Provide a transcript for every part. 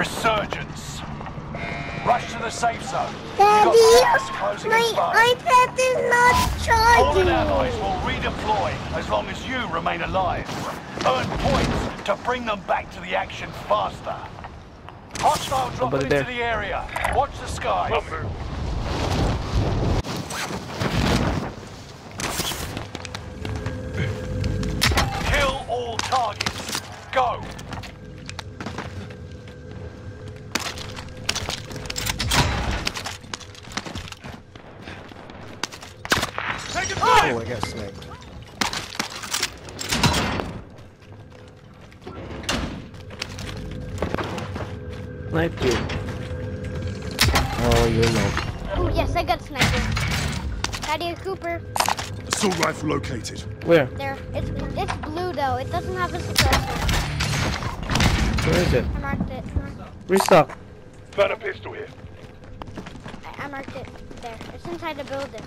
Resurgence. Rush to the safe zone. Daddy, got gas closing in my iPad is not charging. Fallen charging. allies will redeploy as long as you remain alive. Earn points to bring them back to the action faster. Hostile dropping into there. the area. Watch the sky. Kill all targets. Go. Snipe you. Oh, you're no. Oh, yes, I got sniper. Daddy Cooper. Assault rifle located. Where? There. It's it's blue though. It doesn't have a suppressor. Where is it? I marked it. Restock. Found a pistol here. I, I marked it there. It's inside the building.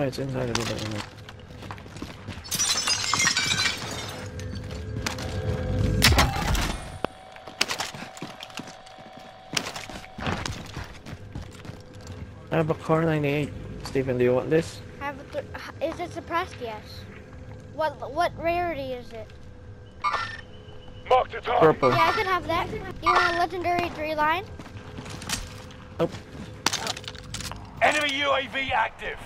Oh, it's inside the it. I have a Kar 98. Stephen, do you want this? I have a th is it suppressed? Yes. What what rarity is it? Mark the target. Purple. Yeah, I could have that. You want a legendary three line? Nope. Enemy UAV active.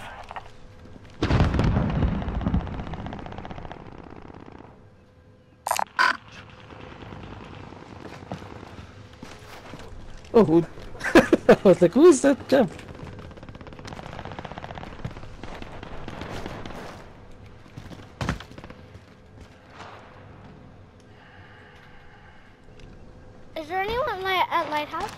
Oh, who? I was like, who's that jump? Is there anyone li at Lighthouse?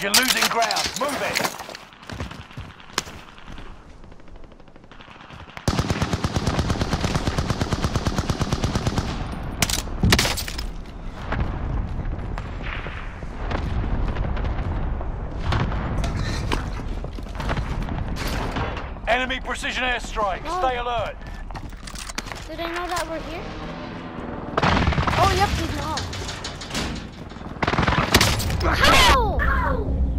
You're losing ground. Move it. Enemy precision airstrike. Oh. Stay alert. Do they know that we're here? Oh, yep, we know. How?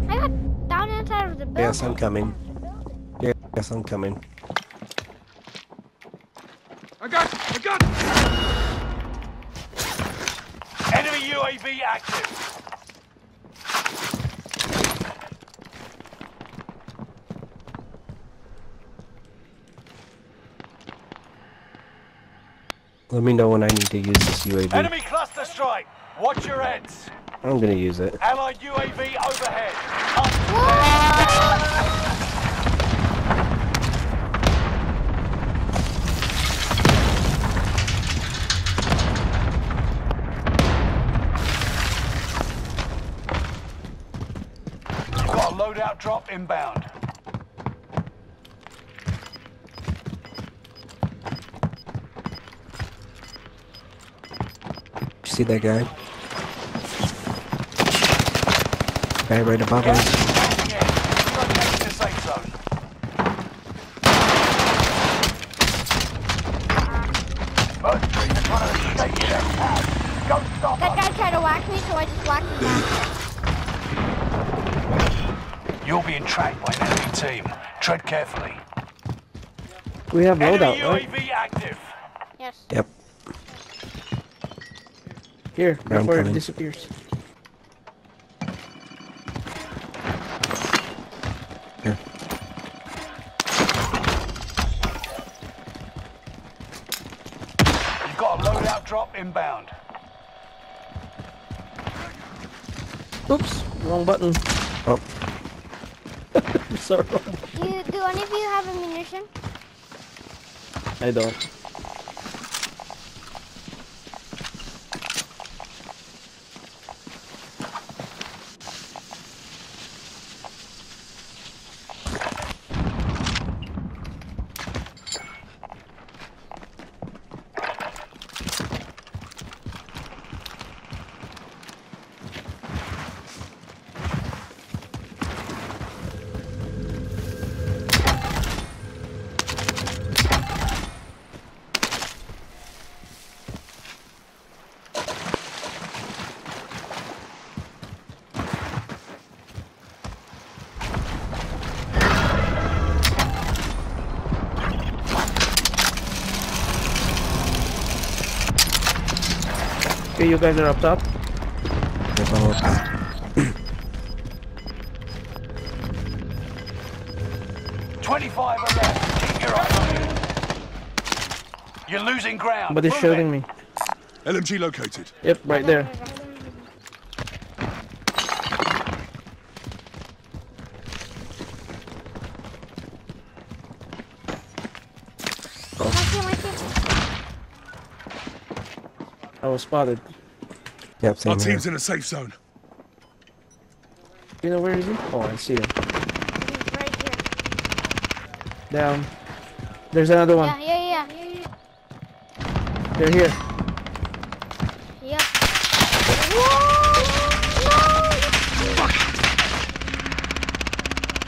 I got down inside of the building. Yes, I'm coming. Yes, I'm coming. I got I got Enemy UAV active. Let me know when I need to use this UAV. Enemy cluster strike. Watch your heads. I'm gonna use it. Allied UAV overhead. Got a loadout drop inbound. See that guy? Guy right above us. Yeah, relocating the safe zone. Mercury, they're trying to shake their pad. Go stop That guy tried to whack me, so I just whacked him back. You're being tracked by an enemy team. Tread carefully. We have Enemy loadout, right? Active. Yes. Yep. Here, before it disappears. Oops, wrong button. Oh, Sorry. Do you, do any of you have ammunition? I don't. Okay, you guys are up top. They're all up there. 25 are left. Keep your eye on you. You're losing ground. But he's Move shooting me. LMG located. Yep, right there. Mark it, mark it. I was spotted. Yep, Our same here. team's in a safe zone. You know where is he? Oh, I see him. He's right here. Down. There's another one. Yeah, yeah, yeah. They're here. Yep. Whoa!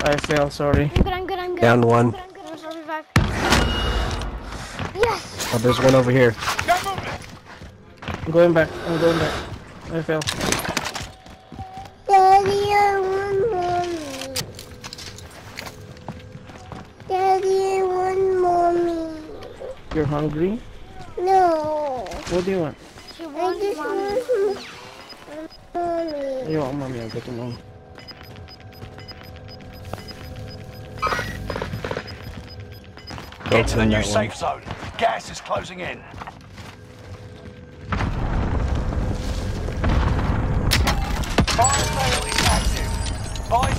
I fell, sorry. No! I'm good, I'm good, I'm good. Down one. I'm good, I'm good. I'll revive. Yes! Oh, there's one over here. I'm going back. I'm going back. I fell. Daddy, I want mommy. Daddy, I want mommy. You're hungry? No. What do you want? She wants mommy. Mommy. You want mommy? I'll get to mom. Get to the new safe zone. Gas is closing in.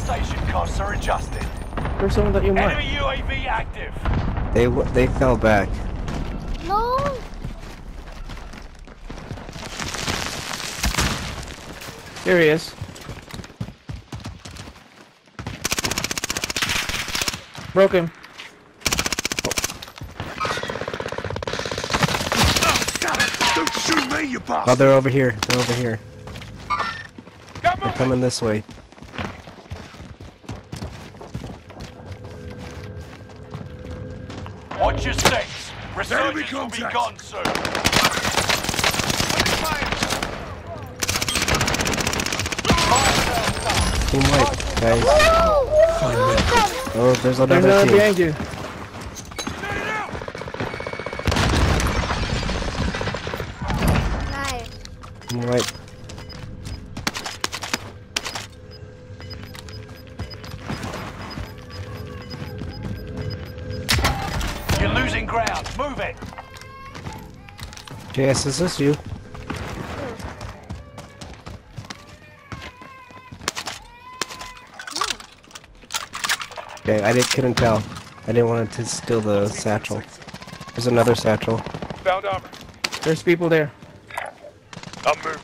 Station costs are adjusted. There's someone that you want. Enemy UAV active. They w- they fell back. No. Here he is. Broke him. Oh, Don't shoot me, you Oh, they're over here. They're over here. They're coming this way. Resurgence will be gone soon. Team wipe, guys. Oh, there's There's another another team. behind you. Nice. Team wipe. JS, is this you? Okay, I didn't, couldn't tell. I didn't want to steal the satchel. There's another satchel. Found armor. There's people there. I'm moving.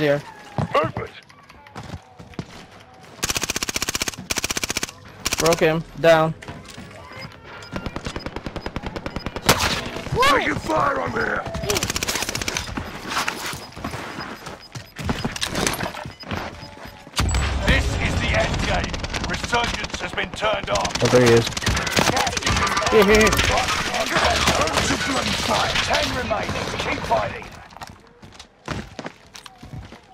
There they are. Movement! Broke him. Down. Taking fire on here! This is the end game. Resurgence has been turned on. Oh, there he is. Here, here, here. To bloody fight. Ten remaining. Keep fighting. Another team wipe.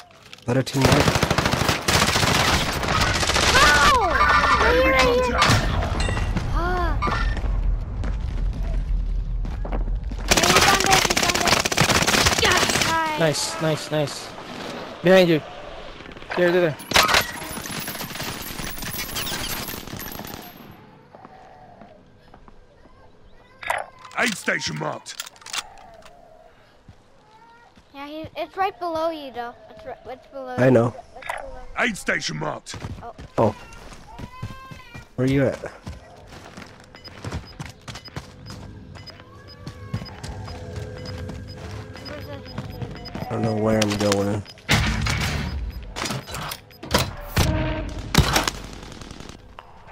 No! Enemy Right here. contact! Ah. Yeah, he's on there, he's on there. Nice, nice, nice. Behind you. There, there, there. Aid station marked. Yeah, he, it's right below you, though. It's, right, it's below I know. Aid station marked. Oh. oh. Where are you at? I don't know where I'm going.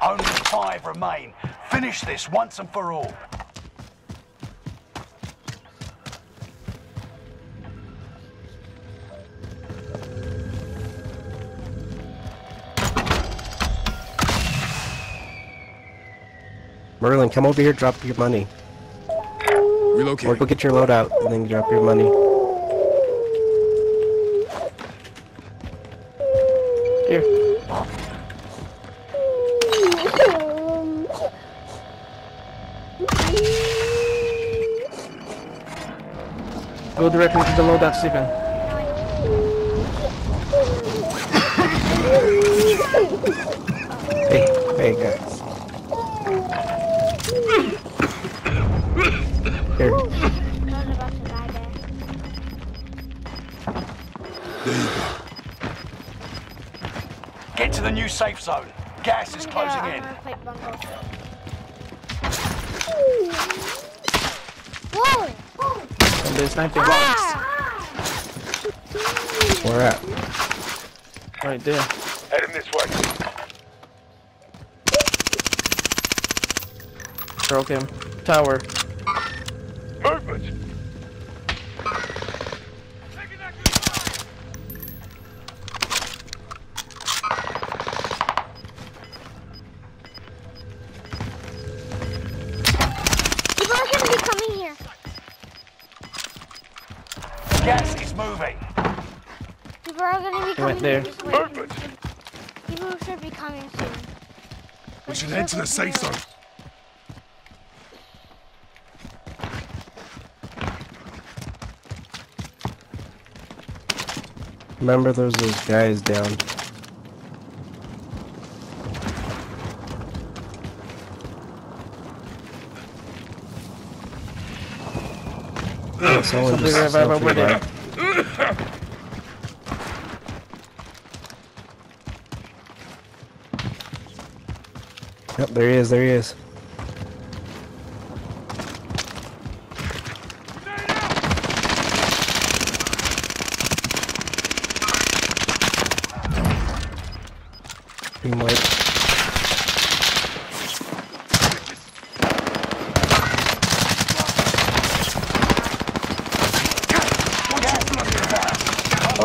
Only five remain. Finish this once and for all. Merlin, come over here, drop your money. Relocate. Or Relocate. go get your loadout, and then drop your money. Here. Go directly to the loadout, Stephen. Hey, hey guys. Here, I was about to die there. There you go. Get to the new safe zone. Gas is closing gonna- in. I'm gonna play bungle. Whoa! And they're sniping. Ah! where at? Right there. Heading this way. Broke him. Tower. Gas is moving. People are gonna be coming went there. here. Movement. People should be coming soon. We should head to the safe zone. Remember there's those guys down. Oh, someone just revive over there. self-revived. Yep, there he is, there he is. Team wipe.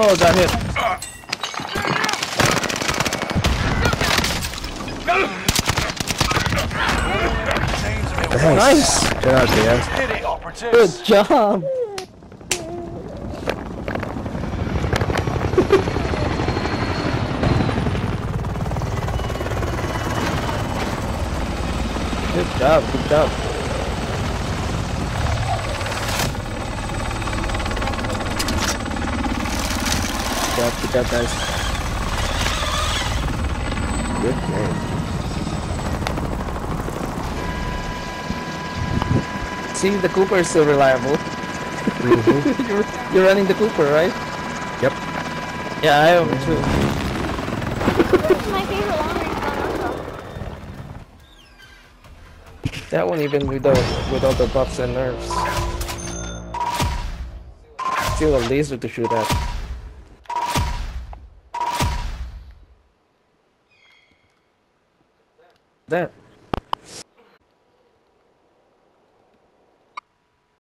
Oh, got hit. Nice! Good job, Dan. Did it, operatives. Good job. Good job, good job. Good job, guys. Good game. See, the Cooper is still reliable. Mm-hmm. you're, you're running the Cooper, right? Yep. Yeah, I am too. This is my favorite long range gun also. That one even without without the buffs and nerfs. Still a laser to shoot at. That